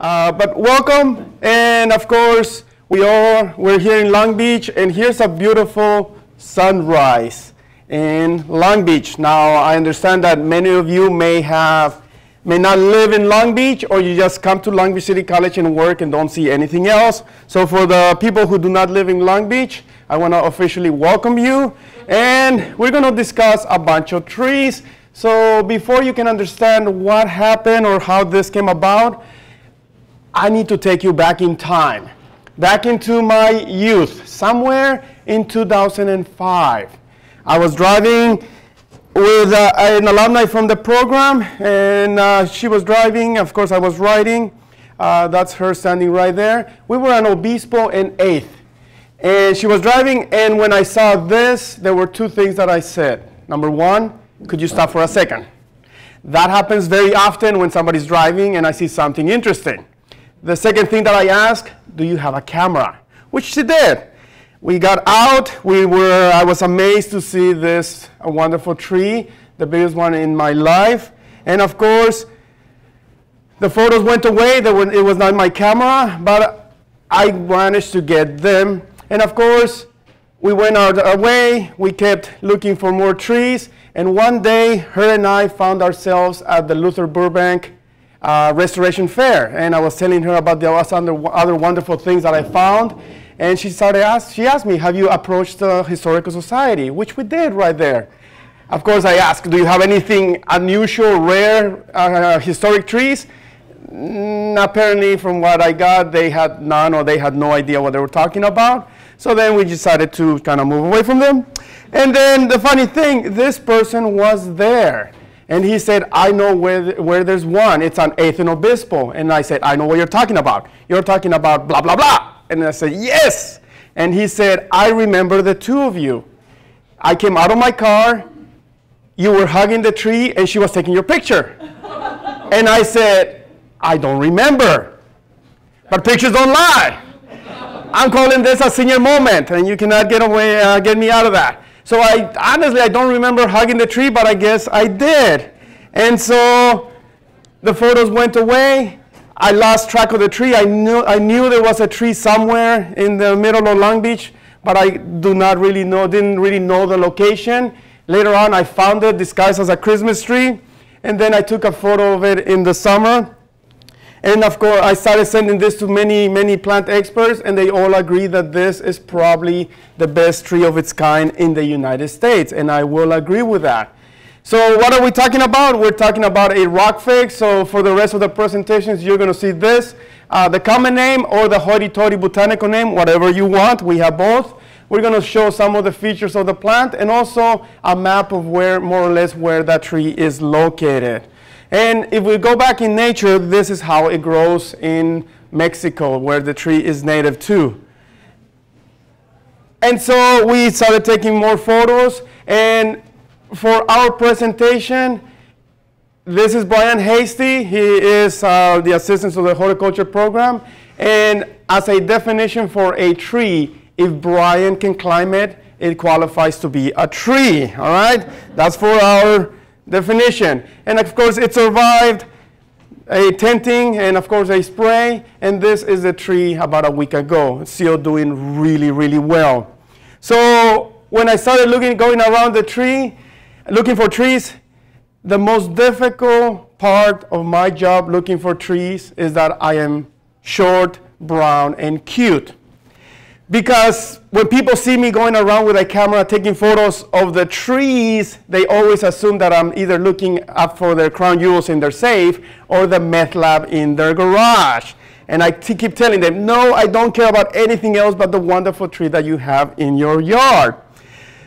Uh, but welcome, and of course, we all, we're here in Long Beach, and here's a beautiful sunrise in Long Beach. Now, I understand that many of you may have, may not live in Long Beach, or you just come to Long Beach City College and work and don't see anything else. So for the people who do not live in Long Beach, I want to officially welcome you, and we're going to discuss a bunch of trees. So before you can understand what happened or how this came about, I need to take you back in time, back into my youth, somewhere in 2005. I was driving with uh, an alumni from the program, and uh, she was driving. Of course, I was riding. Uh, that's her standing right there. We were on Obispo and 8th. And she was driving, and when I saw this, there were two things that I said. Number one, could you stop for a second? That happens very often when somebody's driving and I see something interesting. The second thing that I asked, do you have a camera? Which she did. We got out, we were, I was amazed to see this a wonderful tree, the biggest one in my life. And of course, the photos went away, were, it was not my camera, but I managed to get them. And of course, we went our way, we kept looking for more trees, and one day, her and I found ourselves at the Luther Burbank uh, restoration fair. And I was telling her about the other wonderful things that I found. And she started ask, she asked me, have you approached the Historical Society? Which we did right there. Of course, I asked, do you have anything unusual, rare, uh, historic trees? Mm, apparently, from what I got, they had none or they had no idea what they were talking about. So then we decided to kind of move away from them. And then the funny thing, this person was there. And he said, I know where, where there's one. It's on 8th and Obispo. And I said, I know what you're talking about. You're talking about blah, blah, blah. And I said, yes. And he said, I remember the two of you. I came out of my car, you were hugging the tree, and she was taking your picture. and I said, I don't remember. But pictures don't lie. I'm calling this a senior moment, and you cannot get away, uh, get me out of that. So I honestly, I don't remember hugging the tree, but I guess I did. And so the photos went away. I lost track of the tree. I knew, I knew there was a tree somewhere in the middle of Long Beach, but I do not really know, didn't really know the location. Later on, I found it disguised as a Christmas tree, and then I took a photo of it in the summer. And of course, I started sending this to many, many plant experts, and they all agree that this is probably the best tree of its kind in the United States, and I will agree with that. So what are we talking about? We're talking about a rock fig. So for the rest of the presentations, you're going to see this. Uh, the common name or the hoity-toity botanical name, whatever you want. We have both. We're going to show some of the features of the plant and also a map of where, more or less, where that tree is located. And if we go back in nature, this is how it grows in Mexico, where the tree is native to. And so we started taking more photos. And for our presentation, this is Brian Hasty. He is uh, the assistant to the horticulture program. And as a definition for a tree, if Brian can climb it, it qualifies to be a tree. All right? That's for our definition. And of course, it survived a tenting and of course a spray. And this is the tree about a week ago. Still doing really, really well. So when I started looking, going around the tree, looking for trees, the most difficult part of my job looking for trees is that I am short, brown, and cute because when people see me going around with a camera taking photos of the trees, they always assume that I'm either looking up for their crown jewels in their safe or the meth lab in their garage. And I keep telling them, no, I don't care about anything else but the wonderful tree that you have in your yard.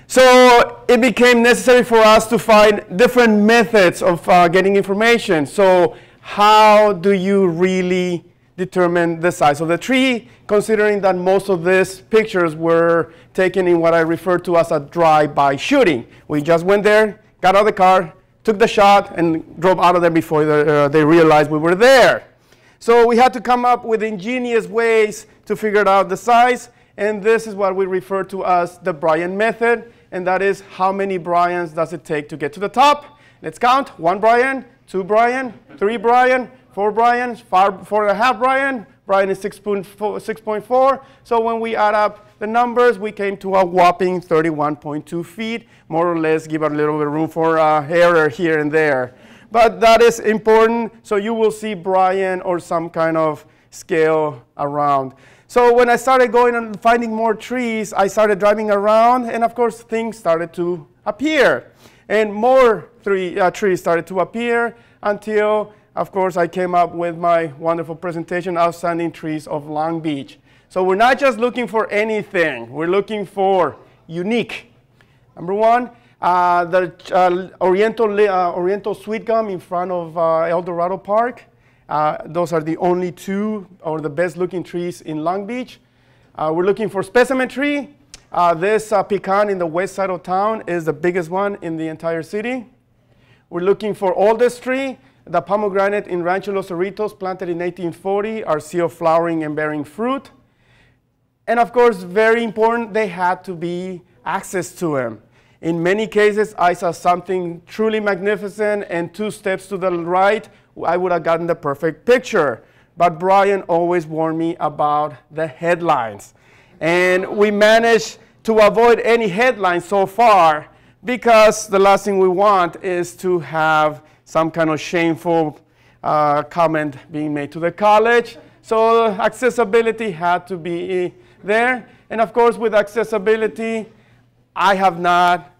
So it became necessary for us to find different methods of uh, getting information. So how do you really determine the size of the tree, considering that most of these pictures were taken in what I refer to as a drive-by shooting. We just went there, got out of the car, took the shot, and drove out of there before the, uh, they realized we were there. So we had to come up with ingenious ways to figure out the size, and this is what we refer to as the Brian method, and that is how many Brian's does it take to get to the top? Let's count, one Brian, two Brian, three Brian. 4 Brian, 5, four and a half Brian, Brian is 6.4. So when we add up the numbers, we came to a whopping 31.2 feet, more or less give a little bit of room for uh, error here and there. But that is important, so you will see Brian or some kind of scale around. So when I started going and finding more trees, I started driving around, and of course, things started to appear. And more three, uh, trees started to appear until of course, I came up with my wonderful presentation, Outstanding Trees of Long Beach. So we're not just looking for anything. We're looking for unique. Number one, uh, the uh, Oriental, uh, Oriental sweet gum in front of uh, El Dorado Park. Uh, those are the only two or the best looking trees in Long Beach. Uh, we're looking for specimen tree. this pecan in the west side of town is the biggest one in the entire city. We're looking for oldest tree. The pomegranate in Rancho Los Cerritos, planted in 1840, are still flowering and bearing fruit. And of course, very important, they had to be access to them. In many cases, I saw something truly magnificent, and two steps to the right, I would have gotten the perfect picture. But Brian always warned me about the headlines. And we managed to avoid any headlines so far because the last thing we want is to have some kind of shameful uh, comment being made to the college. So accessibility had to be there. And of course, with accessibility, I have not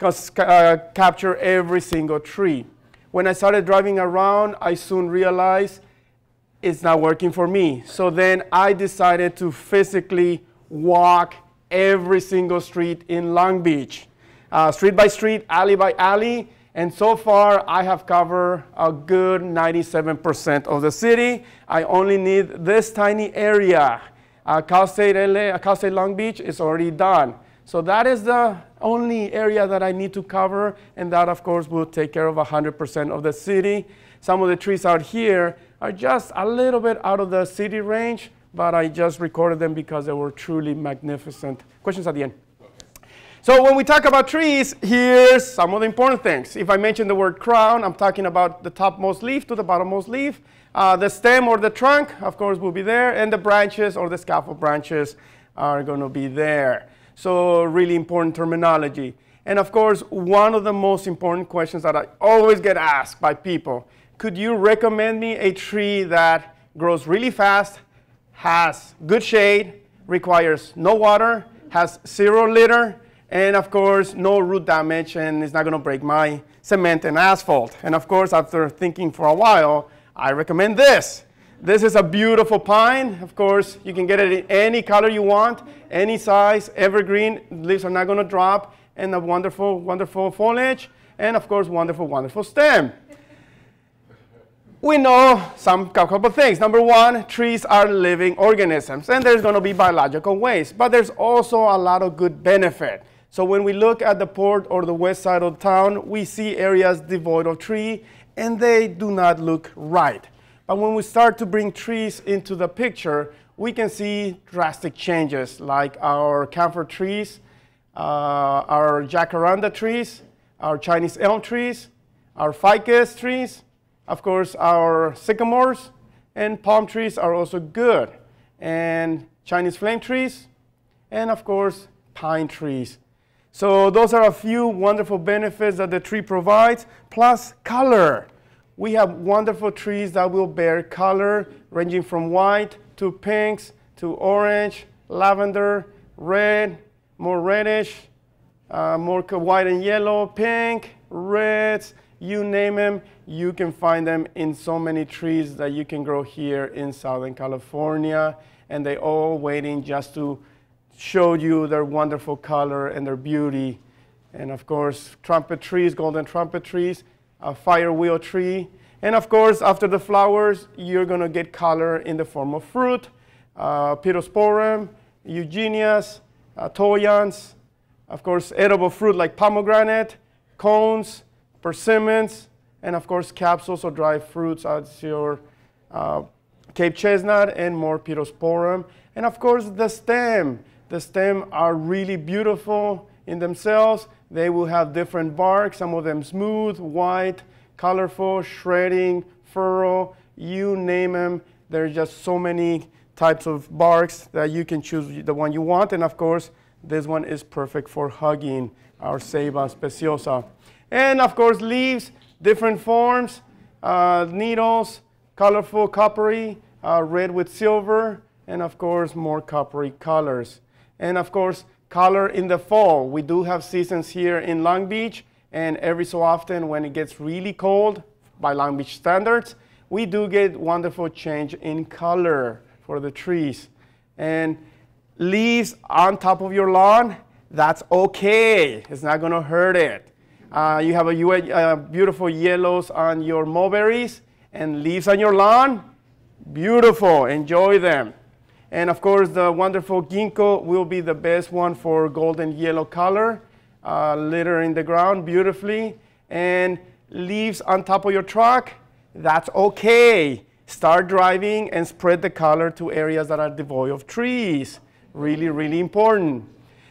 uh, captured every single tree. When I started driving around, I soon realized it's not working for me. So then I decided to physically walk every single street in Long Beach, uh, street by street, alley by alley. And so far, I have covered a good 97% of the city. I only need this tiny area uh, Cal State LA, uh, Cal State Long Beach is already done. So that is the only area that I need to cover, and that, of course, will take care of 100% of the city. Some of the trees out here are just a little bit out of the city range, but I just recorded them because they were truly magnificent. Questions at the end? So when we talk about trees, here's some of the important things. If I mention the word crown, I'm talking about the topmost leaf to the bottommost leaf. Uh, the stem or the trunk, of course, will be there, and the branches or the scaffold branches are going to be there. So really important terminology. And of course, one of the most important questions that I always get asked by people, could you recommend me a tree that grows really fast, has good shade, requires no water, has zero litter, and of course, no root damage, and it's not going to break my cement and asphalt. And of course, after thinking for a while, I recommend this. This is a beautiful pine. Of course, you can get it in any color you want, any size, evergreen. Leaves are not going to drop, and a wonderful, wonderful foliage, and of course, wonderful, wonderful stem. We know some couple things. Number one, trees are living organisms, and there's going to be biological waste, but there's also a lot of good benefit. So when we look at the port or the west side of town, we see areas devoid of tree, and they do not look right. But when we start to bring trees into the picture, we can see drastic changes like our camphor trees, uh, our jacaranda trees, our Chinese elm trees, our ficus trees, of course our sycamores, and palm trees are also good, and Chinese flame trees, and of course pine trees. So those are a few wonderful benefits that the tree provides, plus color. We have wonderful trees that will bear color ranging from white to pinks to orange, lavender, red, more reddish, uh, more white and yellow, pink, reds, you name them, you can find them in so many trees that you can grow here in Southern California. And they all waiting just to showed you their wonderful color and their beauty. And of course, trumpet trees, golden trumpet trees, a firewheel tree. And of course, after the flowers, you're going to get color in the form of fruit, uh, Pittosporum, eugenias, uh, toyons, of course, edible fruit like pomegranate, cones, persimmons, and of course, capsules or dry fruits as your uh, Cape chestnut and more Pittosporum. And of course, the stem. The stem are really beautiful in themselves. They will have different bark, some of them smooth, white, colorful, shredding, furrow, you name them. There's just so many types of barks that you can choose the one you want. And of course, this one is perfect for hugging our Ceiba speciosa. And of course, leaves, different forms, uh, needles, colorful coppery, uh, red with silver, and of course, more coppery colors. And of course, color in the fall. We do have seasons here in Long Beach, and every so often when it gets really cold, by Long Beach standards, we do get wonderful change in color for the trees. And leaves on top of your lawn, that's okay. It's not gonna hurt it. Uh, you have a uh, beautiful yellows on your mulberries and leaves on your lawn, beautiful, enjoy them. And of course, the wonderful ginkgo will be the best one for golden yellow color, uh, litter in the ground beautifully. And leaves on top of your truck, that's okay. Start driving and spread the color to areas that are devoid of trees. Really, really important.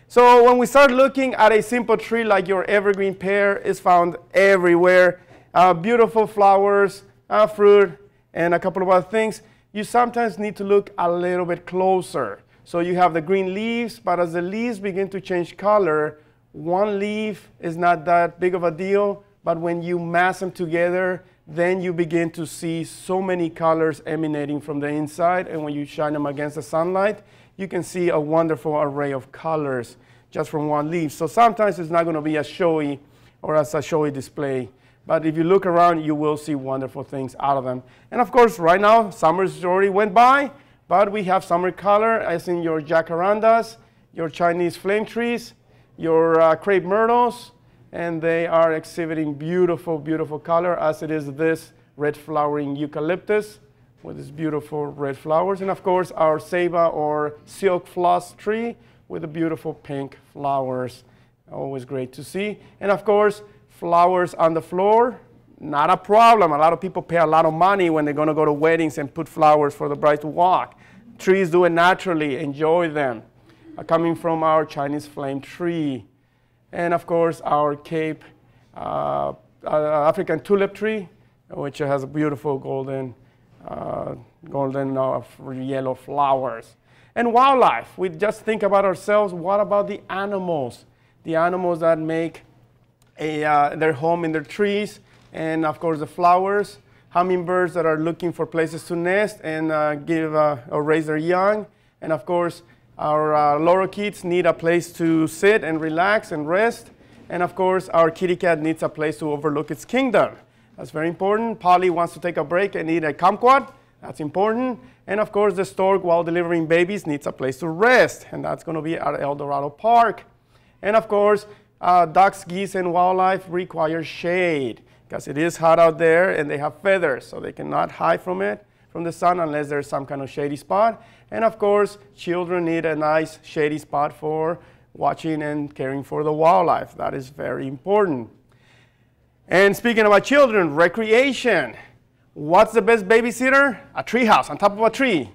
So when we start looking at a simple tree like your evergreen pear is found everywhere, uh, beautiful flowers, uh, fruit, and a couple of other things, you sometimes need to look a little bit closer. So you have the green leaves, but as the leaves begin to change color, one leaf is not that big of a deal, but when you mass them together, then you begin to see so many colors emanating from the inside. And when you shine them against the sunlight, you can see a wonderful array of colors just from one leaf. So sometimes it's not going to be as showy or as a showy display. But if you look around, you will see wonderful things out of them. And of course, right now, summer's already went by, but we have summer color as in your jacarandas, your Chinese flame trees, your uh, crepe myrtles, and they are exhibiting beautiful, beautiful color as it is this red flowering eucalyptus with its beautiful red flowers. And of course, our ceiba or silk floss tree with the beautiful pink flowers. Always great to see. And of course, flowers on the floor, not a problem. A lot of people pay a lot of money when they're going to go to weddings and put flowers for the bride to walk. Trees do it naturally. Enjoy them. Uh, coming from our Chinese flame tree. And of course, our Cape uh, uh, African tulip tree, which has a beautiful golden, uh, golden yellow flowers. And wildlife, we just think about ourselves, what about the animals? The animals that make a, uh, their home in their trees, and of course the flowers, hummingbirds that are looking for places to nest and uh, give or raise their young, and of course our uh, lorikeets need a place to sit and relax and rest. And of course, our kitty cat needs a place to overlook its kingdom. That's very important. Polly wants to take a break and eat a kumquat. That's important. And of course, the stork, while delivering babies, needs a place to rest. And that's going to be at El Dorado Park. And of course, uh, ducks, geese, and wildlife require shade because it is hot out there and they have feathers, so they cannot hide from it, from the sun, unless there's some kind of shady spot. And of course, children need a nice shady spot for watching and caring for the wildlife. That is very important. And speaking about children, recreation. What's the best babysitter? A tree house on top of a tree.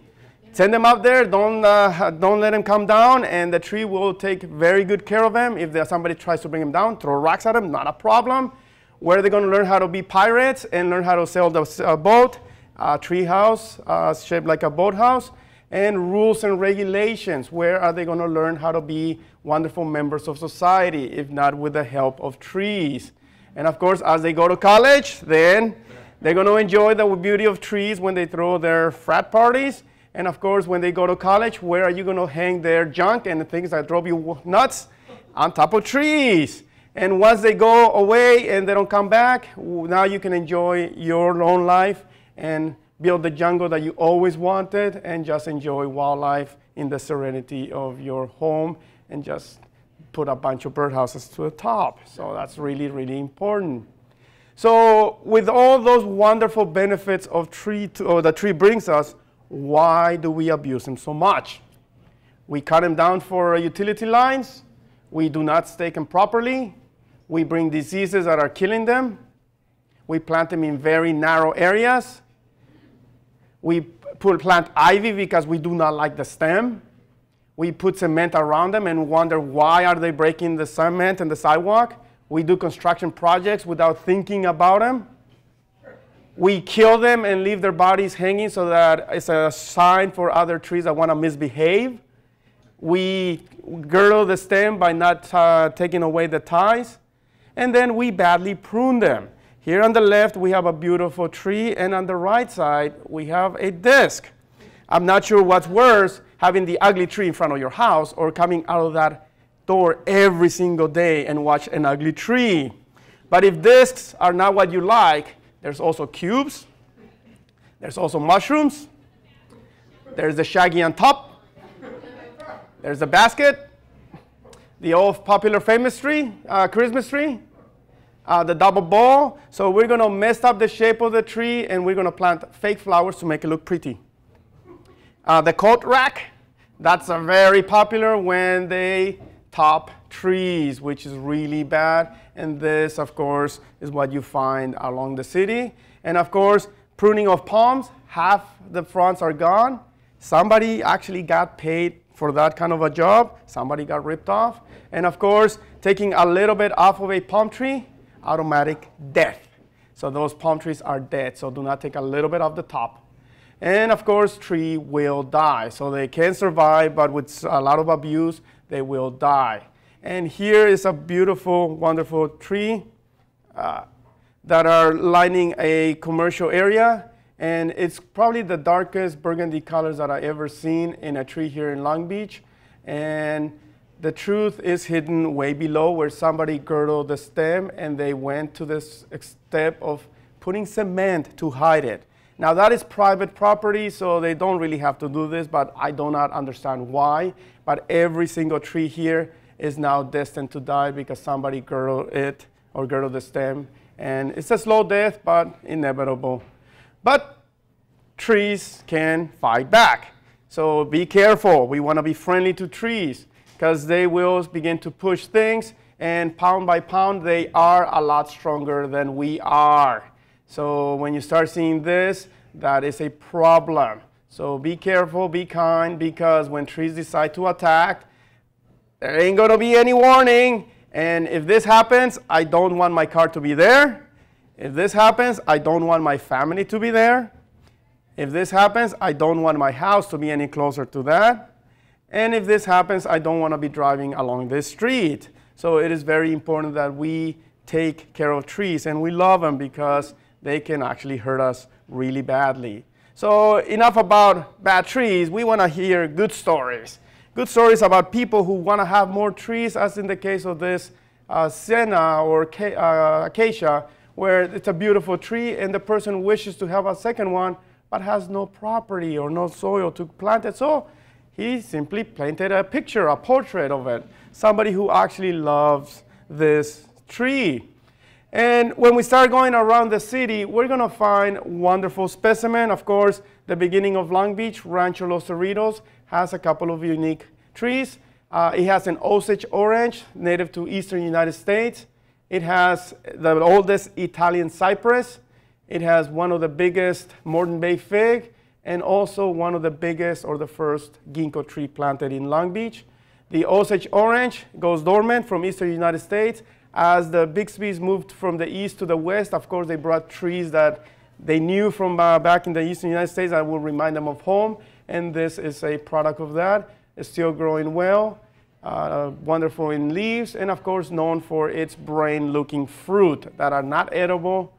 Send them out there, don't, uh, don't let them come down, and the tree will take very good care of them. If somebody tries to bring them down, throw rocks at them, not a problem. Where are they going to learn how to be pirates and learn how to sail the uh, boat? A tree house uh, shaped like a boathouse and rules and regulations. Where are they going to learn how to be wonderful members of society, if not with the help of trees? And of course, as they go to college, then they're going to enjoy the beauty of trees when they throw their frat parties. And of course, when they go to college, where are you going to hang their junk and the things that drove you nuts? On top of trees. And once they go away and they don't come back, now you can enjoy your own life and build the jungle that you always wanted, and just enjoy wildlife in the serenity of your home and just put a bunch of birdhouses to the top. So that's really, really important. So with all those wonderful benefits of tree to, uh, or the tree brings us, why do we abuse them so much? We cut them down for utility lines. We do not stake them properly. We bring diseases that are killing them. We plant them in very narrow areas. We put plant ivy because we do not like the stem. We put cement around them and wonder why are they breaking the cement and the sidewalk. We do construction projects without thinking about them. We kill them and leave their bodies hanging so that it's a sign for other trees that want to misbehave. We girdle the stem by not uh, taking away the ties. And then we badly prune them. Here on the left, we have a beautiful tree, and on the right side, we have a disc. I'm not sure what's worse, having the ugly tree in front of your house or coming out of that door every single day and watch an ugly tree. But if discs are not what you like, there's also cubes. There's also mushrooms. There's the shaggy on top. There's the basket. The old popular famous tree, uh, Christmas tree. Uh, the double ball. So we're going to mess up the shape of the tree and we're going to plant fake flowers to make it look pretty. Uh, the coat rack. That's a very popular when they top trees, which is really bad. And this, of course, is what you find along the city. And of course, pruning of palms, half the fronds are gone. Somebody actually got paid for that kind of a job. Somebody got ripped off. And of course, taking a little bit off of a palm tree, automatic death. So those palm trees are dead. So do not take a little bit off the top. And of course, tree will die. So they can survive, but with a lot of abuse, they will die. And here is a beautiful, wonderful tree uh, that are lining a commercial area. And it's probably the darkest burgundy colors that I ever seen in a tree here in Long Beach. And the truth is hidden way below where somebody girdled the stem and they went to this step of putting cement to hide it. Now that is private property, so they don't really have to do this, but I do not understand why. But every single tree here is now destined to die because somebody girdled it or girdled the stem. And it's a slow death, but inevitable. But trees can fight back. So be careful. We want to be friendly to trees because they will begin to push things. And pound by pound, they are a lot stronger than we are. So when you start seeing this, that is a problem. So be careful, be kind, because when trees decide to attack, there ain't going to be any warning. And if this happens, I don't want my car to be there. If this happens, I don't want my family to be there. If this happens, I don't want my house to be any closer to that. And if this happens, I don't want to be driving along this street. So it is very important that we take care of trees and we love them because they can actually hurt us really badly. So enough about bad trees. We want to hear good stories good stories about people who want to have more trees, as in the case of this uh, senna or uh, acacia, where it's a beautiful tree and the person wishes to have a second one, but has no property or no soil to plant it. So he simply painted a picture, a portrait of it, somebody who actually loves this tree. And when we start going around the city, we're going to find wonderful specimen. Of course, the beginning of Long Beach, Rancho Los Cerritos, has a couple of unique trees. Uh, it has an Osage orange, native to eastern United States. It has the oldest Italian cypress. It has one of the biggest Moreton Bay fig, and also one of the biggest or the first ginkgo tree planted in Long Beach. The Osage orange goes dormant from eastern United States. As the Bixby's moved from the east to the west, of course, they brought trees that they knew from uh, back in the eastern United States that will remind them of home and this is a product of that. It's still growing well, uh, wonderful in leaves, and of course known for its brain-looking fruit that are not edible.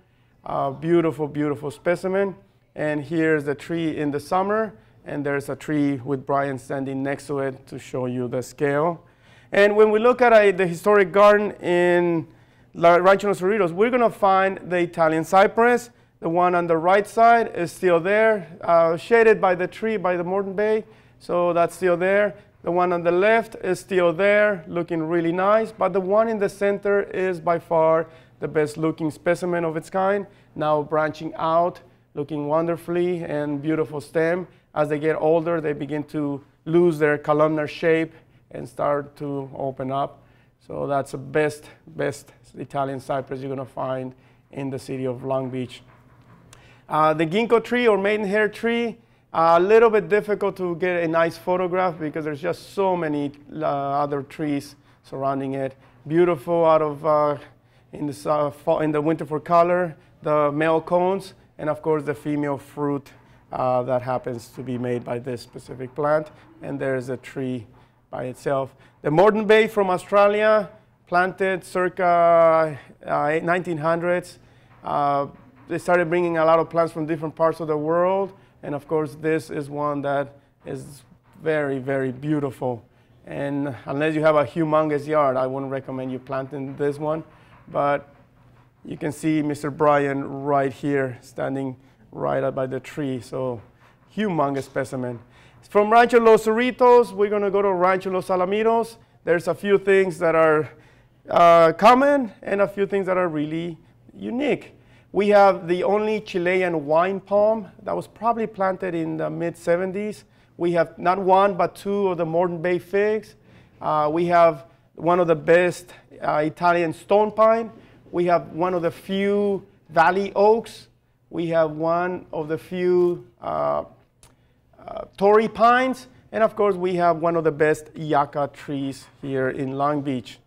Uh, beautiful, beautiful specimen. And here's the tree in the summer, and there's a tree with Brian standing next to it to show you the scale. And when we look at a, the historic garden in Rancho Los Cerritos, we're going to find the Italian cypress, the one on the right side is still there, uh, shaded by the tree by the Moreton Bay. So that's still there. The one on the left is still there, looking really nice. But the one in the center is by far the best looking specimen of its kind. Now branching out, looking wonderfully and beautiful stem. As they get older, they begin to lose their columnar shape and start to open up. So that's the best, best Italian cypress you're gonna find in the city of Long Beach. Uh, the ginkgo tree or maidenhair tree, uh, a little bit difficult to get a nice photograph because there's just so many uh, other trees surrounding it. Beautiful out of uh, in the fall, in the winter for color. The male cones and of course the female fruit uh, that happens to be made by this specific plant. And there's a tree by itself. The Moreton Bay from Australia, planted circa uh, 1900s. Uh, they started bringing a lot of plants from different parts of the world. And of course, this is one that is very, very beautiful. And unless you have a humongous yard, I wouldn't recommend you planting this one. But you can see Mr. Brian right here standing right up by the tree. So humongous specimen. From Rancho Los Cerritos, we're going to go to Rancho Los Alamitos. There's a few things that are uh, common and a few things that are really unique. We have the only Chilean wine palm that was probably planted in the mid 70s. We have not one, but two of the Moreton Bay figs. Uh, we have one of the best uh, Italian stone pine. We have one of the few valley oaks. We have one of the few uh, Uh, Torrey pines. And of course, we have one of the best yucca trees here in Long Beach.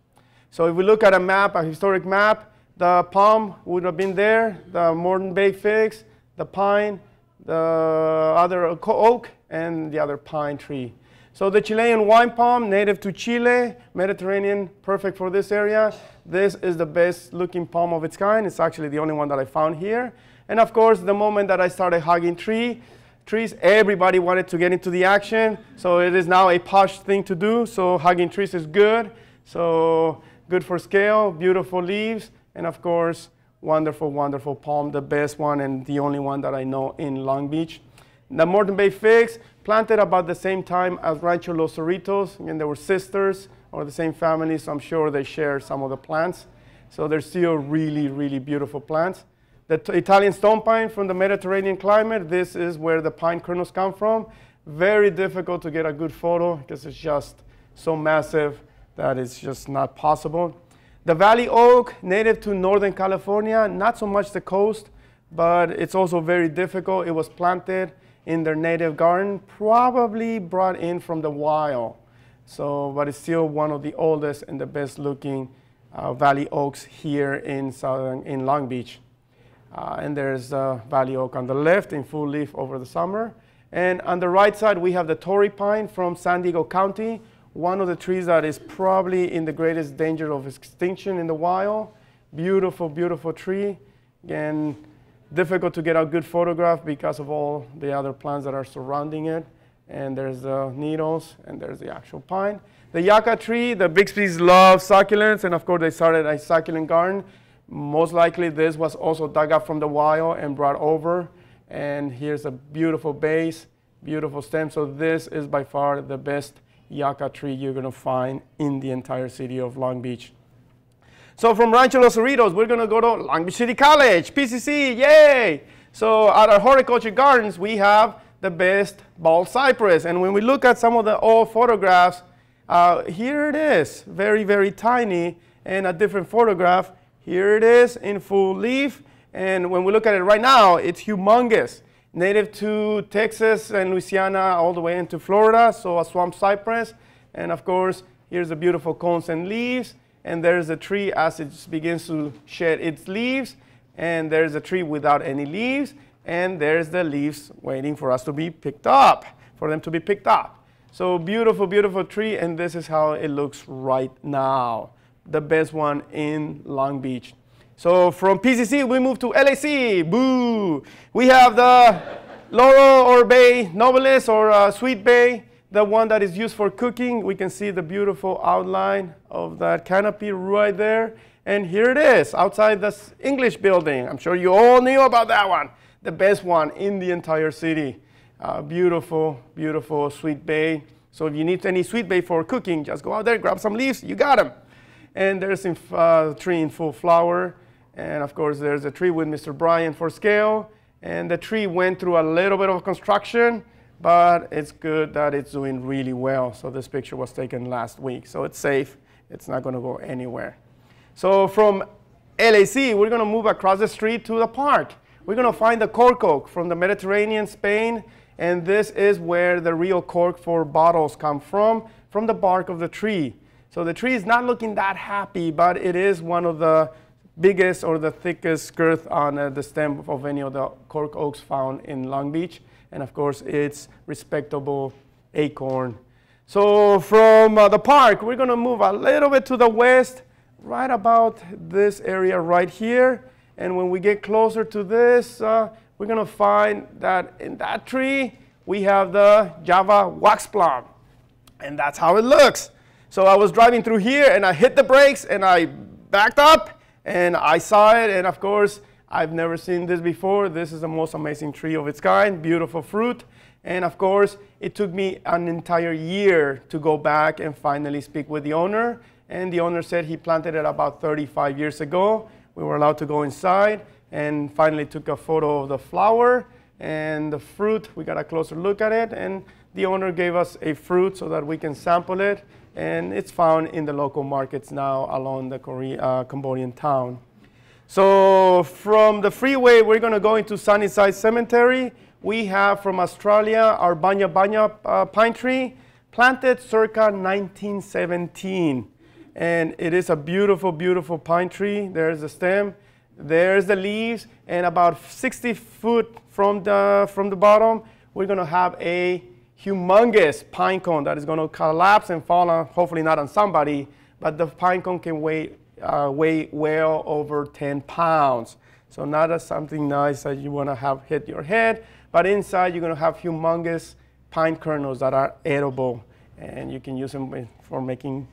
So if we look at a map, a historic map, the palm would have been there, the Moreton Bay figs, the pine, the other oak, and the other pine tree. So the Chilean wine palm, native to Chile, Mediterranean, perfect for this area. This is the best looking palm of its kind. It's actually the only one that I found here. And of course, the moment that I started hugging tree, trees, everybody wanted to get into the action. So it is now a posh thing to do. So hugging trees is good. So good for scale, beautiful leaves, and of course, wonderful, wonderful palm, the best one and the only one that I know in Long Beach. The Moreton Bay figs, planted about the same time as Rancho Los Cerritos, and they were sisters or the same family, so I'm sure they share some of the plants. So they're still really, really beautiful plants. The Italian stone pine from the Mediterranean climate, this is where the pine kernels come from. Very difficult to get a good photo because it's just so massive that it's just not possible. The valley oak, native to Northern California, not so much the coast, but it's also very difficult. It was planted in their native garden, probably brought in from the wild. So, but it's still one of the oldest and the best looking uh, valley oaks here in southern, in Long Beach. Uh, and there's uh, valley oak on the left in full leaf over the summer. And on the right side, we have the Torrey pine from San Diego County, one of the trees that is probably in the greatest danger of extinction in the wild. Beautiful, beautiful tree. Again, difficult to get a good photograph because of all the other plants that are surrounding it. And there's the needles, and there's the actual pine. The yucca tree, the Bixby's love succulents, and of course they started a succulent garden. Most likely this was also dug up from the wild and brought over. And here's a beautiful base, beautiful stem. So this is by far the best yucca tree you're going to find in the entire city of Long Beach. So from Rancho Los Cerritos, we're going to go to Long Beach City College, PCC, yay! So at our horticulture gardens, we have the best bald cypress. And when we look at some of the old photographs, uh, here it is, very, very tiny. And a different photograph, here it is in full leaf. And when we look at it right now, it's humongous native to Texas and Louisiana all the way into Florida, so a swamp cypress. And of course, here's the beautiful cones and leaves. And there's a tree as it begins to shed its leaves. And there's a tree without any leaves. And there's the leaves waiting for us to be picked up, for them to be picked up. So beautiful, beautiful tree. And this is how it looks right now. The best one in Long Beach. So from PCC, we move to LAC. Boo! We have the Laurel or Bay Nobilis or uh, Sweet Bay, the one that is used for cooking. We can see the beautiful outline of that canopy right there. And here it is, outside this English building. I'm sure you all knew about that one. The best one in the entire city. Uh, beautiful, beautiful sweet bay. So if you need any sweet bay for cooking, just go out there, grab some leaves, you got them. And there's a uh, tree in full flower. And of course, there's a tree with Mr. Brian for scale. And the tree went through a little bit of construction, but it's good that it's doing really well. So this picture was taken last week. So it's safe. It's not going to go anywhere. So from LAC, we're going to move across the street to the park. We're going to find the cork oak from the Mediterranean, Spain. And this is where the real cork for bottles come from, from the bark of the tree. So the tree is not looking that happy, but it is one of the biggest or the thickest girth on uh, the stem of any of the cork oaks found in Long Beach. And of course, it's respectable acorn. So from uh, the park, we're going to move a little bit to the west, right about this area right here. And when we get closer to this, uh, we're going to find that in that tree, we have the Java wax plum. And that's how it looks. So I was driving through here, and I hit the brakes, and I backed up, and I saw it. And of course, I've never seen this before. This is the most amazing tree of its kind, beautiful fruit. And of course, it took me an entire year to go back and finally speak with the owner. And the owner said he planted it about 35 years ago. We were allowed to go inside and finally took a photo of the flower and the fruit. We got a closer look at it. And the owner gave us a fruit so that we can sample it. And it's found in the local markets now along the Korea, uh, Cambodian town. So from the freeway, we're going to go into Sunnyside Cemetery we have from Australia our Bunya Bunya uh, pine tree planted circa 1917. And it is a beautiful, beautiful pine tree. There's the stem, there's the leaves, and about 60 foot from the, from the bottom, we're gonna have a humongous pine cone that is gonna collapse and fall on, hopefully not on somebody, but the pine cone can weigh, uh, weigh well over 10 pounds. So not as something nice that you wanna have hit your head, but inside, you're going to have humongous pine kernels that are edible, and you can use them for making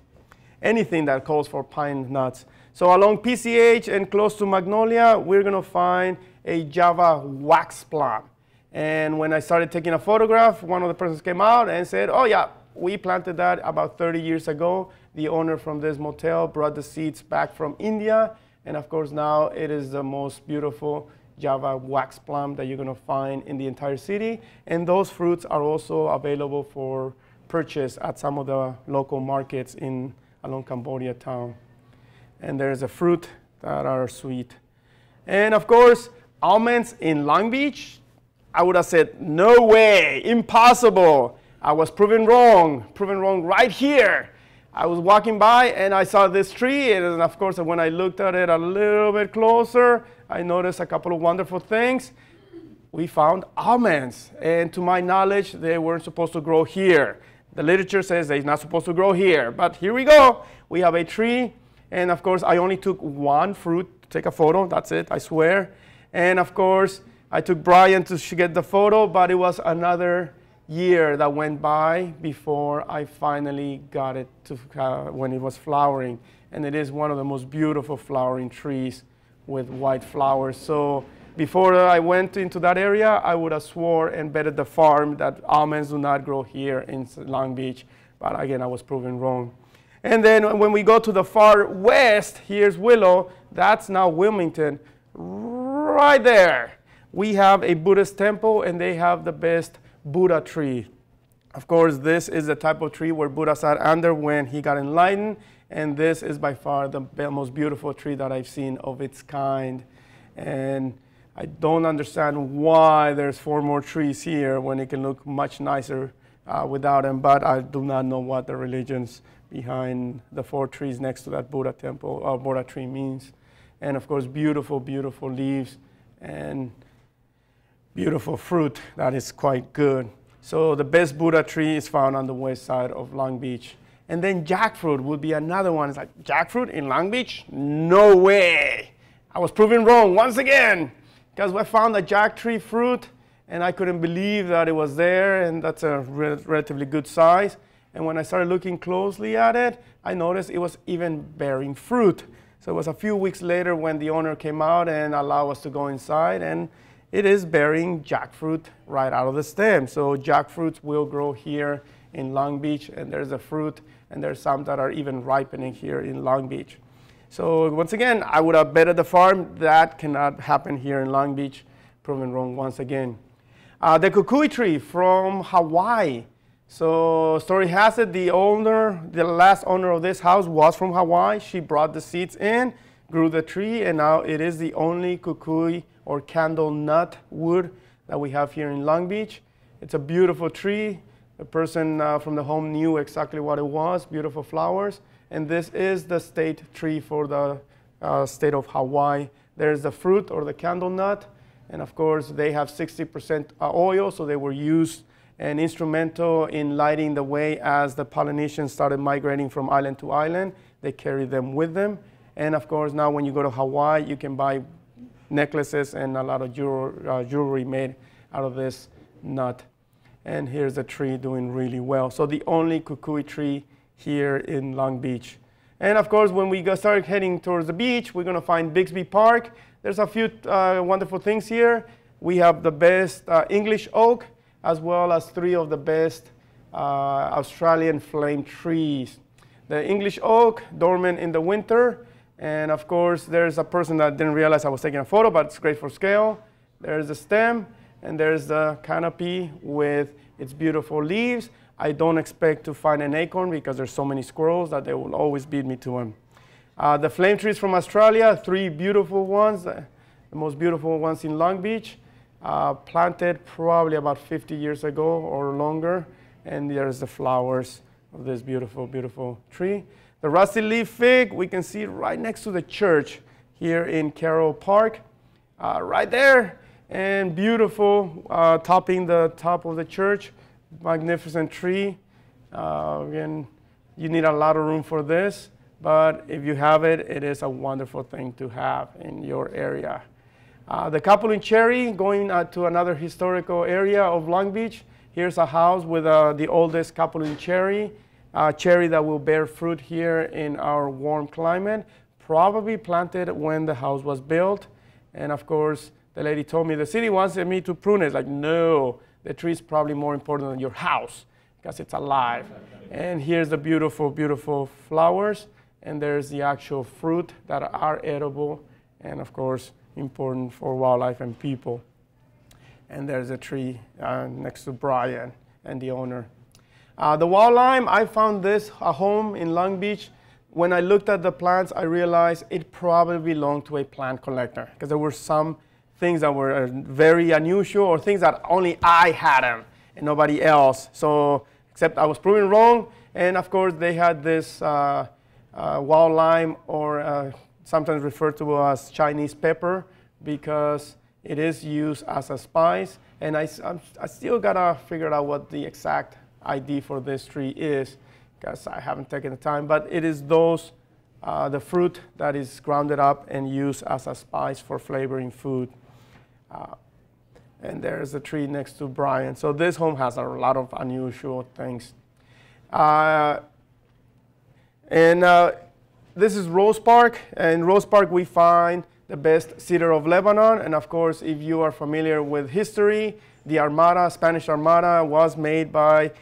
anything that calls for pine nuts. So along PCH and close to Magnolia, we're going to find a Java wax plum. And when I started taking a photograph, one of the persons came out and said, oh yeah, we planted that about 30 years ago. The owner from this motel brought the seeds back from India. And of course, now it is the most beautiful Java wax plum that you're going to find in the entire city. And those fruits are also available for purchase at some of the local markets in along Cambodia town. And there's a fruit that are sweet. And of course, almonds in Long Beach, I would have said, no way, impossible. I was proven wrong, proven wrong right here. I was walking by and I saw this tree, and of course, when I looked at it a little bit closer, I noticed a couple of wonderful things. We found almonds, and to my knowledge, they weren't supposed to grow here. The literature says they're not supposed to grow here, but here we go. We have a tree, and of course, I only took one fruit to take a photo. That's it, I swear. And of course, I took Brian to get the photo, but it was another year that went by before I finally got it to uh, when it was flowering. And it is one of the most beautiful flowering trees with white flowers. So before I went into that area, I would have swore and betted the farm that almonds do not grow here in Long Beach. But again, I was proven wrong. And then when we go to the far west, here's Willow. That's now Wilmington. Right there, we have a Buddhist temple, and they have the best Buddha tree. Of course, this is the type of tree where Buddha sat under when he got enlightened, and this is by far the most beautiful tree that I've seen of its kind. And I don't understand why there's four more trees here when it can look much nicer uh, without them, but I do not know what the religions behind the four trees next to that Buddha temple or uh, Buddha tree means. And of course, beautiful, beautiful leaves and beautiful fruit that is quite good. So the best Buddha tree is found on the west side of Long Beach. And then jackfruit would be another one. It's like, jackfruit in Long Beach? No way. I was proven wrong once again because I found a jack tree fruit and I couldn't believe that it was there and that's a re relatively good size. And when I started looking closely at it, I noticed it was even bearing fruit. So it was a few weeks later when the owner came out and allowed us to go inside and it is bearing jackfruit right out of the stem. So jackfruits will grow here in Long Beach and there's a fruit and there's some that are even ripening here in Long Beach. So once again, I would have betted the farm. That cannot happen here in Long Beach. Proven wrong once again. Uh, the kukui tree from Hawaii. So story has it, the owner, the last owner of this house was from Hawaii. She brought the seeds in, grew the tree, and now it is the only kukui or candle nut wood that we have here in Long Beach. It's a beautiful tree. The person uh, from the home knew exactly what it was, beautiful flowers. And this is the state tree for the uh, state of Hawaii. There's the fruit or the candle nut, and of course they have 60% uh, oil, so they were used and instrumental in lighting the way as the Polynesians started migrating from island to island. They carried them with them. And of course, now when you go to Hawaii, you can buy necklaces and a lot of jewelry, uh, jewelry made out of this nut. And here's a tree doing really well. So the only kukui tree here in Long Beach. And of course, when we go start heading towards the beach, we're gonna find Bixby Park. There's a few uh, wonderful things here. We have the best uh, English oak, as well as three of the best uh, Australian flame trees. The English oak, dormant in the winter, and of course, there's a person that didn't realize I was taking a photo, but it's great for scale. There's the stem, and there's the canopy with its beautiful leaves. I don't expect to find an acorn because there's so many squirrels that they will always beat me to them. Uh, the flame trees from Australia, three beautiful ones, uh, the most beautiful ones in Long Beach, uh, planted probably about 50 years ago or longer. And there's the flowers of this beautiful, beautiful tree. The rusty leaf fig, we can see right next to the church here in Carroll Park, uh, right there and beautiful, uh, topping the top of the church. Magnificent tree. Uh, again, you need a lot of room for this, but if you have it, it is a wonderful thing to have in your area. Uh, the Capulin cherry, going uh, to another historical area of Long Beach. Here's a house with uh, the oldest Capulin cherry, cherry that will bear fruit here in our warm climate, probably planted when the house was built. And of course, the lady told me the city wants me to prune it. Like, no, the tree is probably more important than your house because it's alive. and here's the beautiful, beautiful flowers. And there's the actual fruit that are edible and, of course, important for wildlife and people. And there's a tree uh, next to Brian and the owner. Uh, the wild lime, I found this a home in Long Beach. When I looked at the plants, I realized it probably belonged to a plant collector because there were some things that were uh, very unusual or things that only I had them and nobody else. So, except I was proven wrong. And of course, they had this uh, uh, wild lime or uh, sometimes referred to as Chinese pepper because it is used as a spice. And I, I'm, I still gotta figure out what the exact ID for this tree is because I haven't taken the time. But it is those, uh, the fruit that is grounded up and used as a spice for flavoring food. Uh, and there's a tree next to Brian. So this home has a lot of unusual things. Uh, and uh, this is Rose Park. In Rose Park, we find the best cedar of Lebanon. And of course, if you are familiar with history, the Armada, Spanish Armada, was made by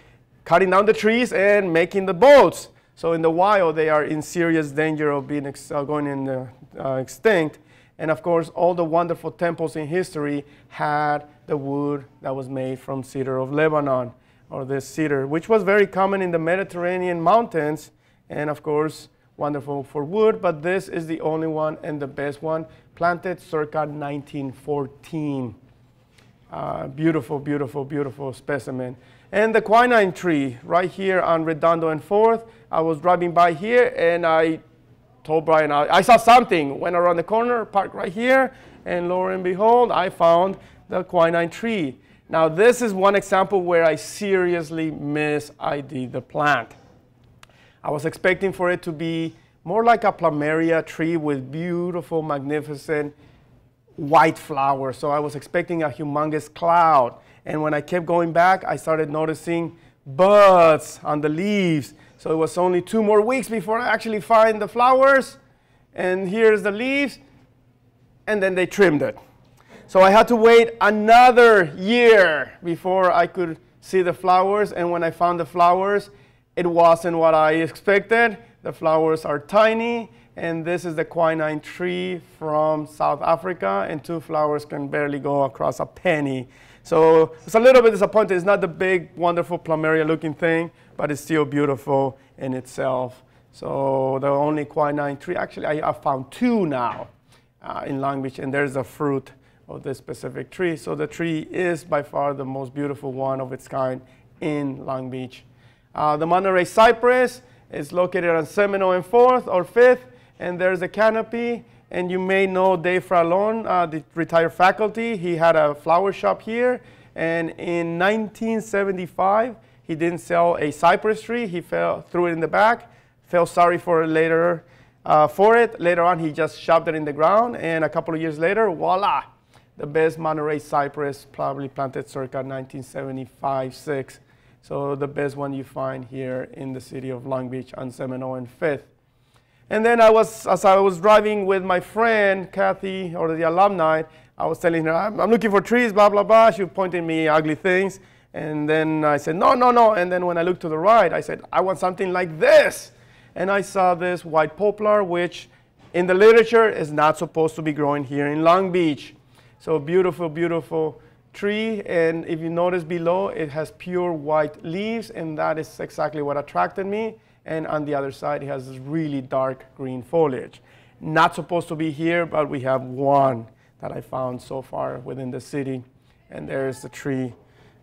cutting down the trees and making the boats. So in the wild, they are in serious danger of being uh, going in, uh, extinct. And of course, all the wonderful temples in history had the wood that was made from cedar of Lebanon, or this cedar, which was very common in the Mediterranean mountains, and of course, wonderful for wood, but this is the only one and the best one, planted circa 1914. Uh, beautiful, beautiful, beautiful specimen. And the quinine tree right here on Redondo and 4th. I was driving by here and I told Brian, I, I saw something, went around the corner, parked right here, and lo and behold, I found the quinine tree. Now, this is one example where I seriously mis-ID the plant. I was expecting for it to be more like a plumeria tree with beautiful, magnificent white flowers. So I was expecting a humongous cloud. And when I kept going back, I started noticing buds on the leaves. So it was only two more weeks before I actually find the flowers. And here's the leaves. And then they trimmed it. So I had to wait another year before I could see the flowers. And when I found the flowers, it wasn't what I expected. The flowers are tiny. And this is the quinine tree from South Africa. And two flowers can barely go across a penny. So it's a little bit disappointing. It's not the big, wonderful plumeria looking thing, but it's still beautiful in itself. So the only quinine tree, actually I, I found two now uh, in Long Beach, and there's a fruit of this specific tree. So the tree is by far the most beautiful one of its kind in Long Beach. Uh, the Monterey cypress is located on Seminole and 4th or 5th, And there's a canopy. And you may know Dave Fralon, uh, the retired faculty. He had a flower shop here. And in 1975, he didn't sell a cypress tree. He fell, threw it in the back, felt sorry for it later uh, for it. Later on, he just shoved it in the ground. And a couple of years later, voila, the best Monterey cypress, probably planted circa 1975, 6. So the best one you find here in the city of Long Beach on Seminole and 5th. And then I was, as I was driving with my friend, Kathy, or the alumni, I was telling her, I'm, I'm looking for trees, blah, blah, blah. She pointing me ugly things. And then I said, no, no, no. And then when I looked to the right, I said, I want something like this. And I saw this white poplar, which in the literature is not supposed to be growing here in Long Beach. So beautiful, beautiful tree. And if you notice below, it has pure white leaves, and that is exactly what attracted me. And on the other side, it has this really dark green foliage. Not supposed to be here, but we have one that I found so far within the city. And there's the tree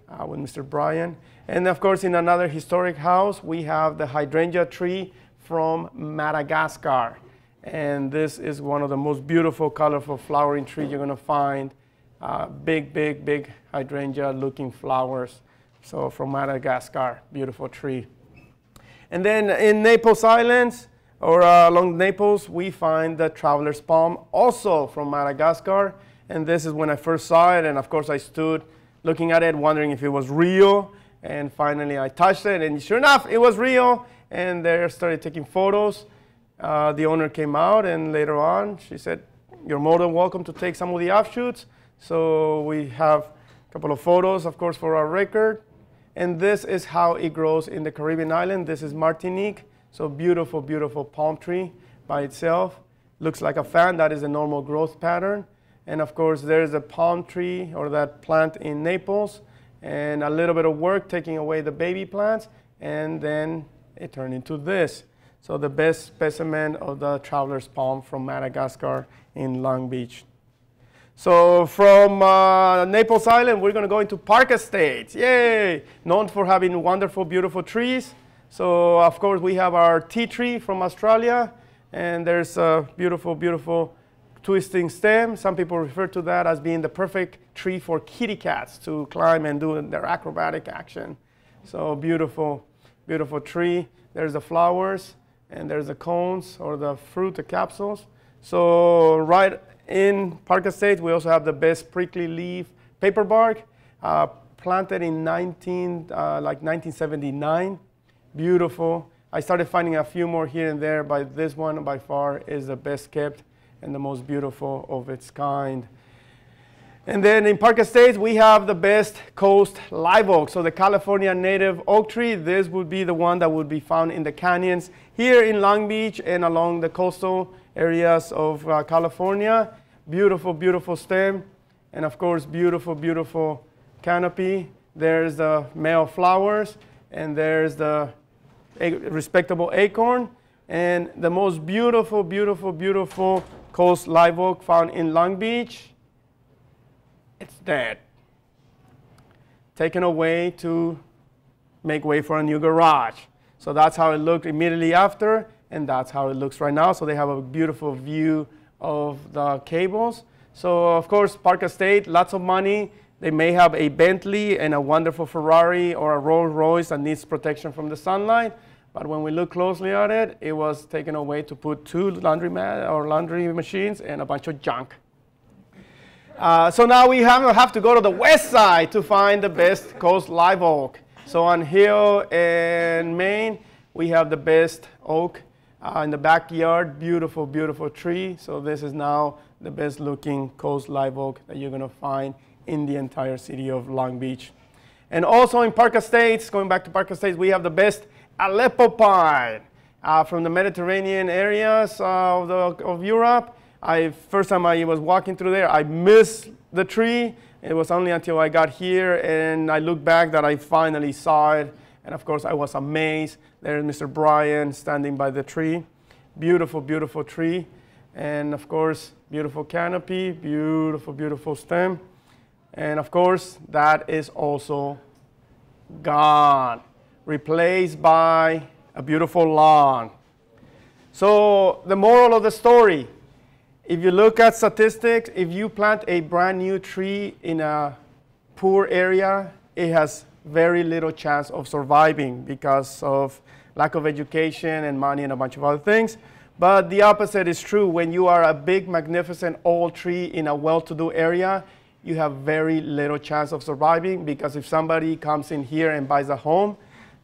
uh, with Mr. Brian. And of course, in another historic house, we have the hydrangea tree from Madagascar. And this is one of the most beautiful, colorful flowering trees you're going to find. Uh, big, big, big hydrangea looking flowers. So from Madagascar, beautiful tree. And then in Naples Islands, or uh, along Naples, we find the traveler's palm, also from Madagascar. And this is when I first saw it, and of course I stood looking at it, wondering if it was real. And finally I touched it, and sure enough, it was real. And there started taking photos. Uh, the owner came out, and later on, she said, You're more than welcome to take some of the offshoots. So we have a couple of photos, of course, for our record. And this is how it grows in the Caribbean island. This is Martinique. So beautiful, beautiful palm tree by itself. Looks like a fan. That is a normal growth pattern. And of course, there's a palm tree or that plant in Naples. And a little bit of work taking away the baby plants. And then it turned into this. So the best specimen of the traveler's palm from Madagascar in Long Beach. So from uh, Naples Island, we're going to go into Park Estates. Yay! Known for having wonderful, beautiful trees. So of course, we have our tea tree from Australia. And there's a beautiful, beautiful twisting stem. Some people refer to that as being the perfect tree for kitty cats to climb and do their acrobatic action. So beautiful, beautiful tree. There's the flowers and there's the cones or the fruit, the capsules. So right in Park Estates, we also have the best prickly leaf paper bark, uh, planted in 19, uh, like 1979. Beautiful. I started finding a few more here and there, but this one by far is the best kept and the most beautiful of its kind. And then in Park Estates, we have the best coast live oak. So the California native oak tree, this would be the one that would be found in the canyons here in Long Beach and along the coastal areas of uh, California. Beautiful, beautiful stem. And of course, beautiful, beautiful canopy. There's the male flowers and there's the respectable acorn. And the most beautiful, beautiful, beautiful coast live oak found in Long Beach it's dead. Taken away to make way for a new garage. So that's how it looked immediately after, and that's how it looks right now. So they have a beautiful view of the cables. So of course, Park Estate, lots of money. They may have a Bentley and a wonderful Ferrari or a Rolls Royce that needs protection from the sunlight. But when we look closely at it, it was taken away to put two laundry or laundry machines and a bunch of junk. Uh, so now we have, have to go to the west side to find the best coast live oak. So on Hill and Main, we have the best oak uh, in the backyard. Beautiful, beautiful tree. So this is now the best looking coast live oak that you're going to find in the entire city of Long Beach. And also in Park Estates, going back to Park Estates, we have the best Aleppo pine uh, from the Mediterranean areas of, the, of Europe. I first time I was walking through there, I missed the tree. It was only until I got here and I looked back that I finally saw it. And of course, I was amazed. There's Mr. Brian standing by the tree. Beautiful, beautiful tree. And of course, beautiful canopy, beautiful, beautiful stem. And of course, that is also gone, replaced by a beautiful lawn. So the moral of the story, if you look at statistics, if you plant a brand new tree in a poor area, it has very little chance of surviving because of lack of education and money and a bunch of other things. But the opposite is true. When you are a big, magnificent old tree in a well-to-do area, you have very little chance of surviving because if somebody comes in here and buys a home,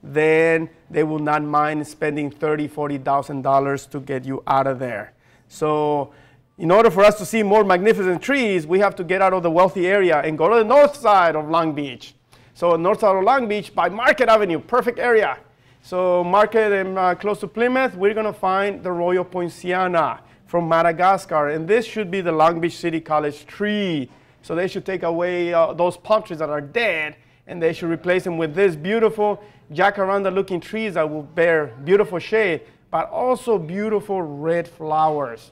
then they will not mind spending thirty, forty thousand dollars to get you out of there. So in order for us to see more magnificent trees, we have to get out of the wealthy area and go to the north side of Long Beach. So north of Long Beach by Market Avenue, perfect area. So Market and uh, close to Plymouth, we're gonna find the Royal Poinciana from Madagascar. And this should be the Long Beach City College tree. So they should take away uh, those palm trees that are dead and they should replace them with this beautiful jacaranda looking trees that will bear beautiful shade, but also beautiful red flowers.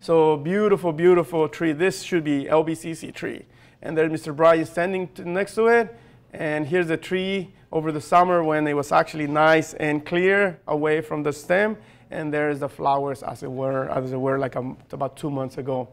So beautiful, beautiful tree. This should be LBCC tree. And there's Mr. Brian standing next to it. And here's the tree over the summer when it was actually nice and clear away from the stem. And there's the flowers as it were, as it were like a, about two months ago.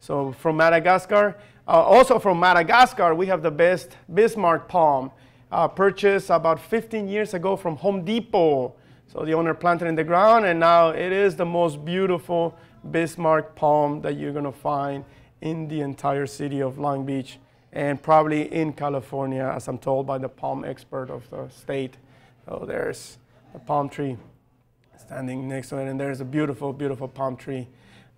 So from Madagascar, uh, also from Madagascar, we have the best Bismarck palm, uh, purchased about 15 years ago from Home Depot. So the owner planted in the ground, and now it is the most beautiful Bismarck palm that you're gonna find in the entire city of Long Beach and probably in California, as I'm told by the palm expert of the state. So there's a palm tree standing next to it, and there's a beautiful, beautiful palm tree.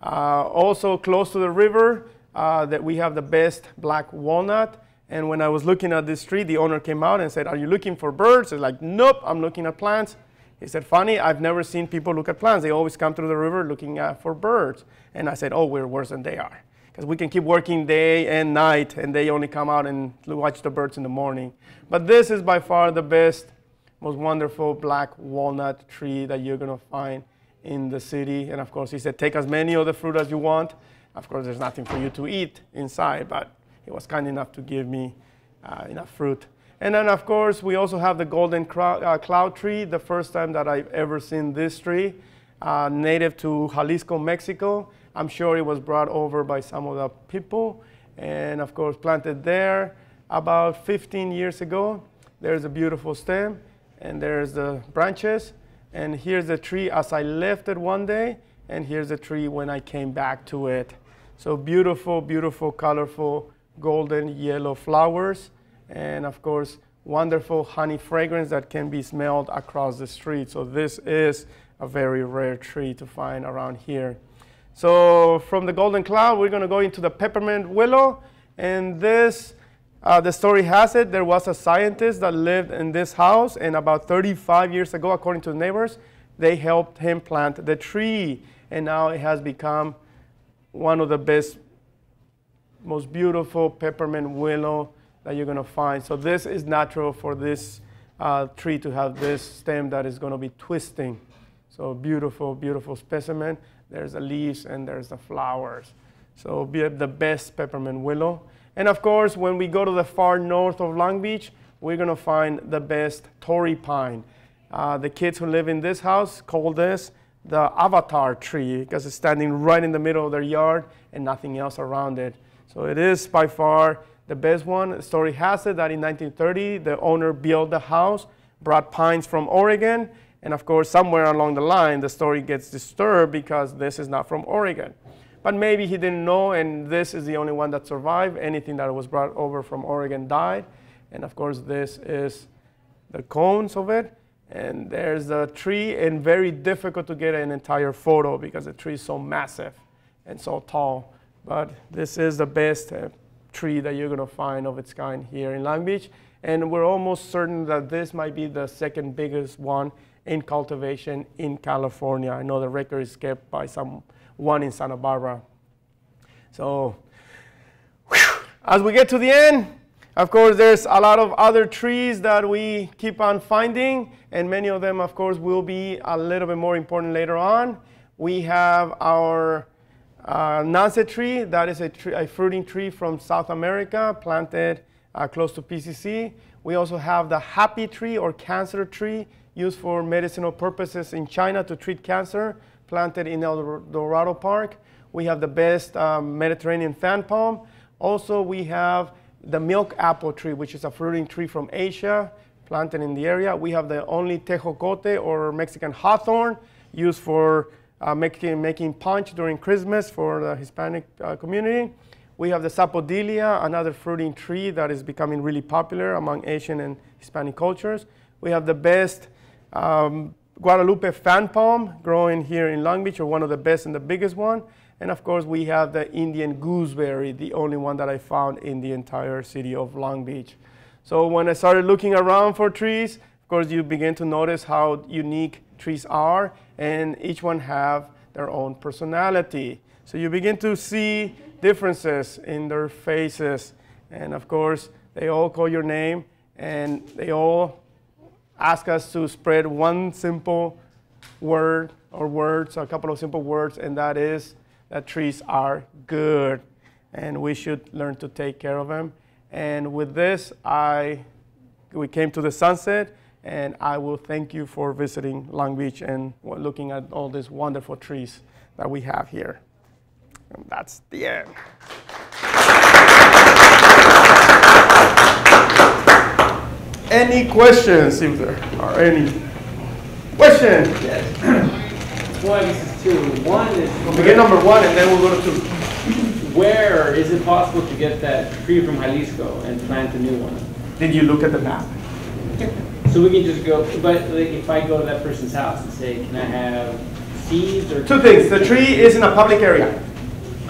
Uh, also close to the river, uh, that we have the best black walnut. And when I was looking at this tree, the owner came out and said, are you looking for birds? I was like, nope, I'm looking at plants. He said, funny, I've never seen people look at plants. They always come through the river looking at, for birds. And I said, oh, we're worse than they are. Because we can keep working day and night, and they only come out and watch the birds in the morning. But this is by far the best, most wonderful black walnut tree that you're going to find in the city. And of course, he said, take as many of the fruit as you want. Of course, there's nothing for you to eat inside, but he was kind enough to give me uh, enough fruit. And then, of course, we also have the golden uh, cloud tree, the first time that I've ever seen this tree, uh, native to Jalisco, Mexico. I'm sure it was brought over by some of the people, and of course, planted there about 15 years ago. There's a beautiful stem, and there's the branches, and here's the tree as I left it one day, and here's the tree when I came back to it. So beautiful, beautiful, colorful, golden yellow flowers and of course, wonderful honey fragrance that can be smelled across the street. So this is a very rare tree to find around here. So from the golden cloud, we're going to go into the peppermint willow. And this, uh, the story has it, there was a scientist that lived in this house. And about 35 years ago, according to the neighbors, they helped him plant the tree. And now it has become one of the best, most beautiful peppermint willow that you're going to find. So this is natural for this uh, tree to have this stem that is going to be twisting. So beautiful, beautiful specimen. There's the leaves and there's the flowers. So be the best peppermint willow. And of course, when we go to the far north of Long Beach, we're to find the best Torrey pine. Uh, the kids who live in this house call this the avatar tree because it's standing right in the middle of their yard and nothing else around it. So it is by far the best one, the story has it that in 1930, the owner built the house, brought pines from Oregon, and of course, somewhere along the line, the story gets disturbed because this is not from Oregon. But maybe he didn't know, and this is the only one that survived. Anything that was brought over from Oregon died. And of course, this is the cones of it. And there's the tree, and very difficult to get an entire photo because the tree is so massive and so tall. But this is the best uh, tree that you're going to find of its kind here in Long Beach. And we're almost certain that this might be the second biggest one in cultivation in California. I know the record is kept by someone in Santa Barbara. So whew, as we get to the end, of course, there's a lot of other trees that we keep on finding, and many of them, of course, will be a little bit more important later on. We have our uh, Nance tree, that is a, tree, a, fruiting tree from South America, planted uh, close to PCC. We also have the happy tree or cancer tree used for medicinal purposes in China to treat cancer, planted in El Dorado Park. We have the best um, Mediterranean fan palm. Also, we have the milk apple tree, which is a fruiting tree from Asia, planted in the area. We have the only tejocote or Mexican hawthorn used for uh, making, making punch during Christmas for the Hispanic uh, community. We have the sapodilla, another fruiting tree that is becoming really popular among Asian and Hispanic cultures. We have the best um, Guadalupe fan palm growing here in Long Beach, or one of the best and the biggest one. And of course, we have the Indian gooseberry, the only one that I found in the entire city of Long Beach. So when I started looking around for trees, of course, you begin to notice how unique trees are, and each one have their own personality. So you begin to see differences in their faces. And of course, they all call your name and they all ask us to spread one simple word or words, a couple of simple words, and that is that trees are good and we should learn to take care of them. And with this, I, we came to the sunset and I will thank you for visiting Long Beach and looking at all these wonderful trees that we have here. And that's the end. Any questions, if there are any? Question? Yes. Well, I guess it's two. One is. We'll begin number one and then we'll go to two. Where is it possible to get that tree from Jalisco and plant a new one? Did you look at the map? So we can just go, but like, if I go to that person's house and say, can I have seeds or? Two things. The tree is in a public area.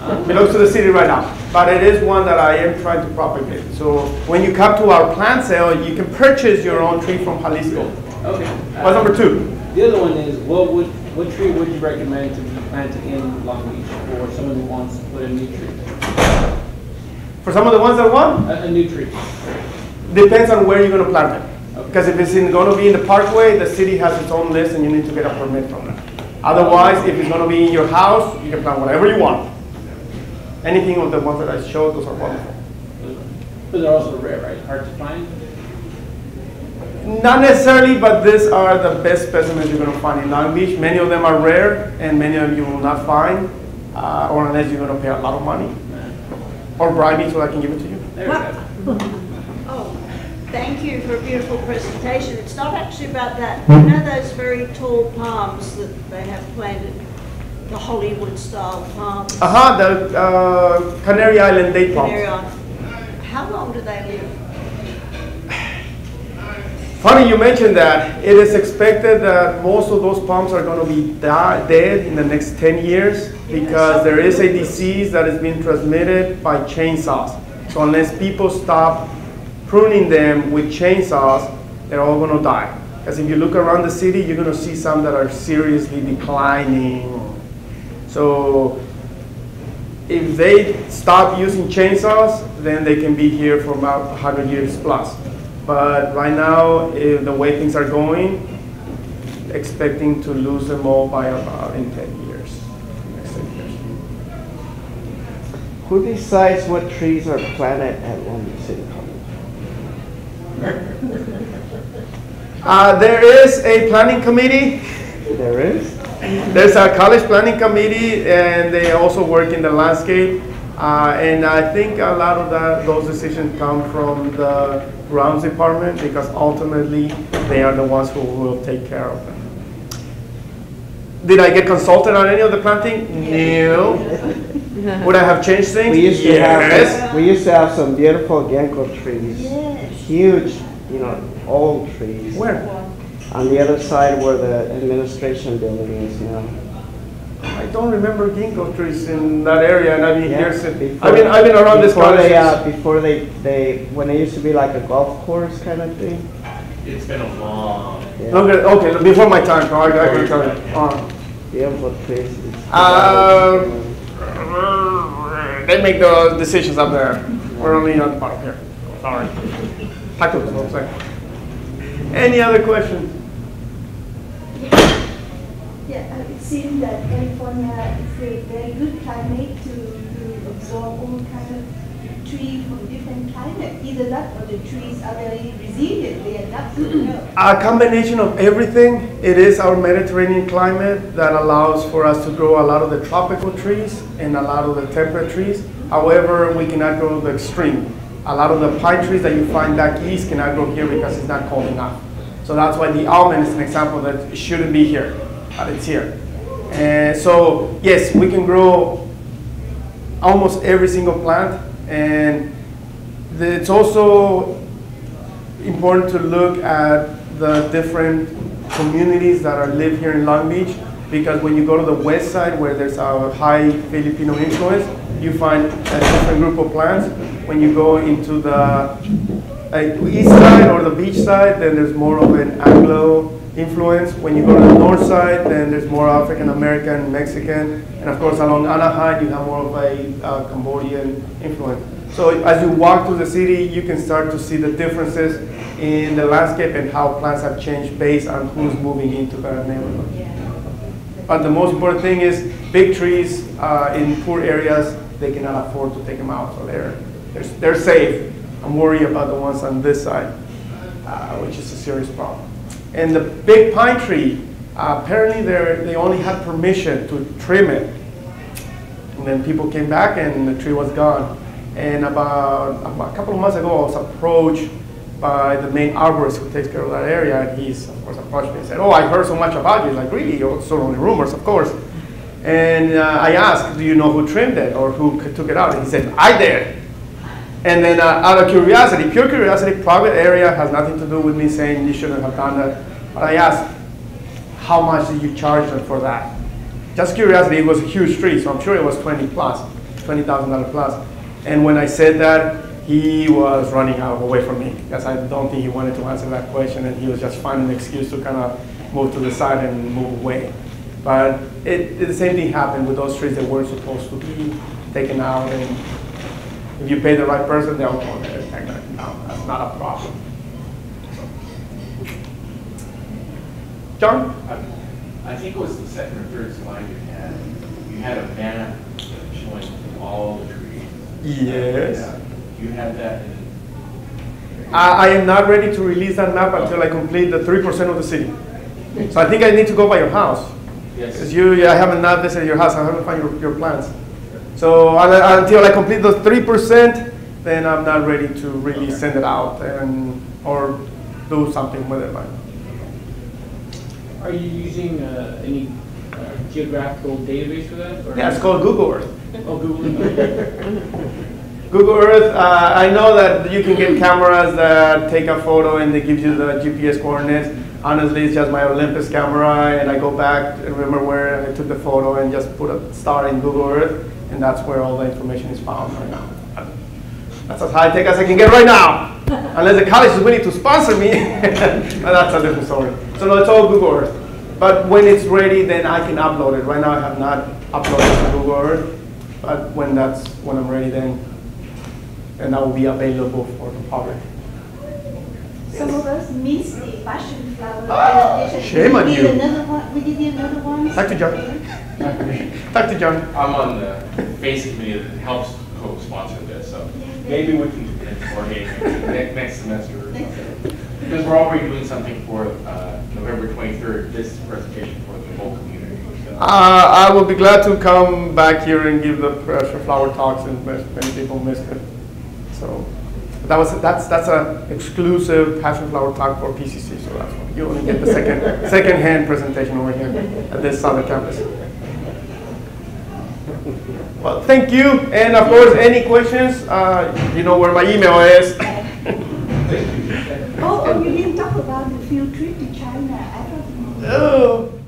Uh, belongs to the city right now, but it is one that I am trying to propagate. So when you come to our plant sale, you can purchase your own tree from Jalisco. Okay. What's number two? The other one is, what would, what tree would you recommend to be planted in Long Beach for someone who wants to put a new tree? For some of the ones that want, A, a new tree. depends on where you're going to plant it. Okay. Because if it's in, going to be in the parkway, the city has its own list and you need to get a permit from them. Otherwise, if it's going to be in your house, you can plant whatever you want. Anything of the ones that I showed, those are wonderful. But they're also rare, right? Hard to find? Not necessarily, but these are the best specimens you're going to find in Long Beach. Many of them are rare, and many of them you will not find, uh, or unless you're going to pay a lot of money, or bribe me so I can give it to you. There we go. Oh, thank you for a beautiful presentation. It's not actually about that. You know those very tall palms that they have planted, the Hollywood style palms? Uh-huh, the uh, Canary Island date palms. Canary Island. How long do they live? Funny you mentioned that. It is expected that most of those palms are going to be die, dead in the next 10 years because there is a disease that is being transmitted by chainsaws. So unless people stop pruning them with chainsaws, they're all going to die. Because if you look around the city, you're going to see some that are seriously declining. So if they stop using chainsaws, then they can be here for about 100 years plus. But right now, if the way things are going, expecting to lose them all by about in 10 years. next 10 years. Who decides what trees are planted at Long Beach City College? Uh, there is a planning committee. There is? There's a college planning committee, and they also work in the landscape. Uh, and I think a lot of that, those decisions come from the grounds department because ultimately they are the ones who will take care of them. Did I get consulted on any of the planting? No. Would I have changed things? We used to yes. have, we used to have some beautiful ginkgo trees. Yes. Huge, you know, old trees. Where? On the other side where the administration building is now. I don't remember ginkgo trees in that area, and I've been here Yeah, since. before- I've been, I've been around this Before college. they, uh, before they, they, when it used to be like a golf course kind of thing. It's been a long. Yeah. Okay, okay, before my time, so I, I can tell you. Uh, Beautiful trees. It's- They make the decisions up there. We're only on the bottom here. Sorry. Talk to us, what I'm saying. Any other questions? Yeah, it seems that California is a very good climate to, to absorb all kind of trees from different climate. Either that or the trees are very resilient, they adapt to mm-hmm. the A combination of everything. It is our Mediterranean climate that allows for us to grow a lot of the tropical trees and a lot of the temperate trees. However, we cannot grow the extreme. A lot of the pine trees that you find back east cannot grow here because it's not cold enough. So that's why the almond is an example that it shouldn't be here, it's here. And so, yes, we can grow almost every single plant. And it's also important to look at the different communities that are live here in Long Beach because when you go to the west side where there's a high Filipino influence, you find a different group of plants. When you go into the east side or the beach side, then there's more of an Anglo influence. When you go to the north side, then there's more African American, Mexican, and of course along Anaheim, you have more of a uh, Cambodian influence. So as you walk through the city, you can start to see the differences in the landscape and how plants have changed based on who's moving into the neighborhood. But the most important thing is big trees uh, in poor areas, they cannot afford to take them out, so they're, they're, they're safe. I'm worried about the ones on this side, uh, which is a serious problem. And the big pine tree, uh, apparently they're, only had permission to trim it. And then people came back and the tree was gone. And about, about a couple of months ago, I was approached by the main arborist who takes care of that area, and he's of course approached me and said, "Oh, I heard so much about you." Like, really? Oh, It's only rumors, of course. And uh, I asked, "Do you know who trimmed it or who took it out?" And he said, "I did." And then, uh, out of curiosity, pure curiosity, private area has nothing to do with me saying you shouldn't have done that. But I asked, "How much did you charge them for that?" Just curiosity. It was a huge tree, so I'm sure it was 20 plus, twenty thousand dollar plus. And when I said that, he was running out away from me because I don't think he wanted to answer that question, and he was just finding an excuse to kind of move to the side and move away. But it- the same thing happened with those trees that weren't supposed to be taken out, and if you pay the right person, they'll go there take that down. That's not a problem. John? I think it was the second or third slide you had, you had a map showing all the trees. Yes. Yeah. You had that in, I, I am not ready to release that map until I complete the three percent of the city. So I think I need to go by your house. Yes. Because you, I haven't not visited your house, I haven't found your, your plans. So until I complete those three percent, then I'm not ready to really send it out and, or do something with it. Are you using uh, any uh, geographical database for that? or- Yeah, it's called Google Earth. Oh, Google. Earth. Google Earth, uh, I know that you can get cameras that take a photo and they give you the GPS coordinates. Honestly, it's just my Olympus camera and I go back and remember where I took the photo and just put a star in Google Earth and that's where all the information is found right now. That's as high tech as I can get right now. Unless the college is willing to sponsor me, but that's a different story. So no, it's all Google Earth. But when it's ready, then I can upload it. Right now, I have not uploaded to Google Earth, but when that's when I'm ready, then and that will be available for the public. Some of us miss the passion flower ah, presentation. shame on We did you. another one, we did another one. Talk to John. Talk to John. I'm on the face committee that helps co-sponsor this, so maybe we can do it for next, next semester. Because we're already doing something for, uh, November twenty-third, this presentation for the whole community. so. Uh, I will be glad to come back here and give the passion flower talks, and many many people missed it. So that was that's that's a exclusive passion flower talk for PCC. So that's why you only get the second second hand presentation over here at this other campus. Well, thank you, and of course, any questions? Uh, you know where my email is. Oh, oh, you didn't talk about the field trip to China. I thought you oh.